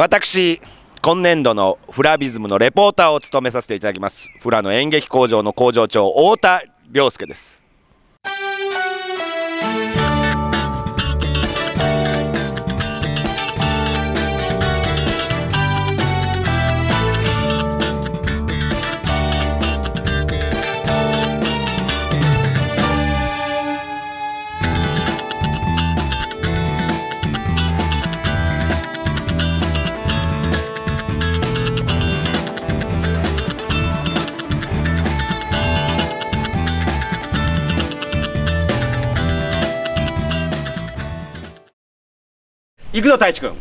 私今年度のフラビズムのレポーターを務めさせていただきます。フラの演劇工場の工場長太田亮介です。行くぞ太一君